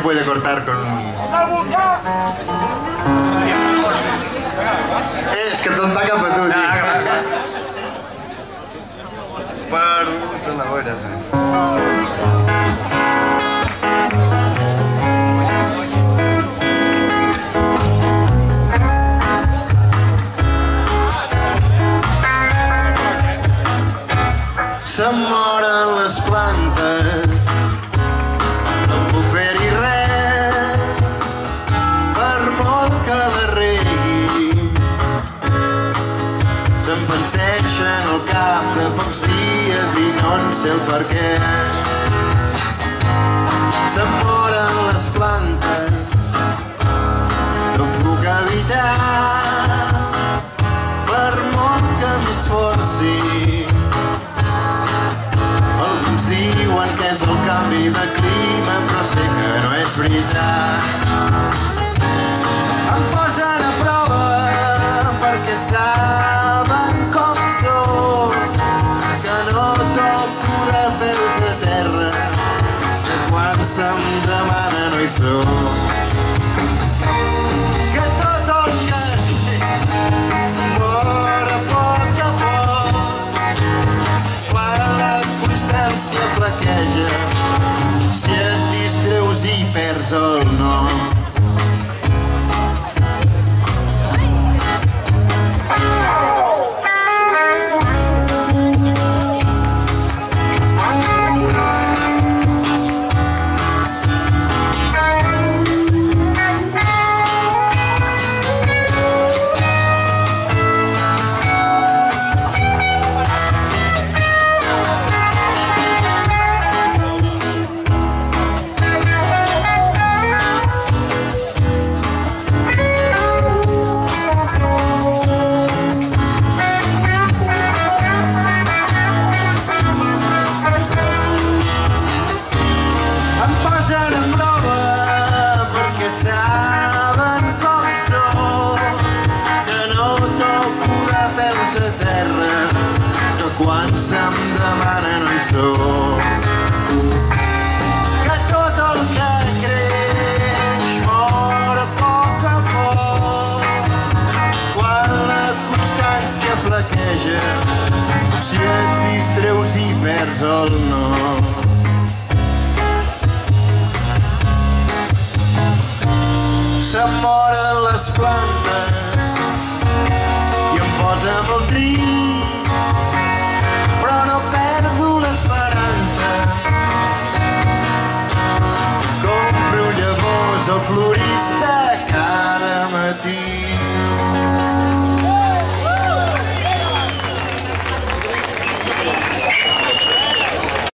tocar con un... Eh, és que tot va cap a tu, tio. Per una boira, sí. Se'm moren les plantes, Se'm penseixen al cap de pocs dies i no en sé el per què. Se'm moren les plantes, no puc evitar, per molt que m'esforci. Alguns diuen que és el canvi de clima, però sé que no és veritat. Em posen a prova perquè saben se'm demana no hi sóc. Que a quan la constància si et distreus i perds el nom de peus a terra que quan se'm demana no hi sóc que tot que mor quan la si et distreus i perds el nord se'm les plantes posa molt trist però no perdo l'esperança. Compro llavors al florista cada matí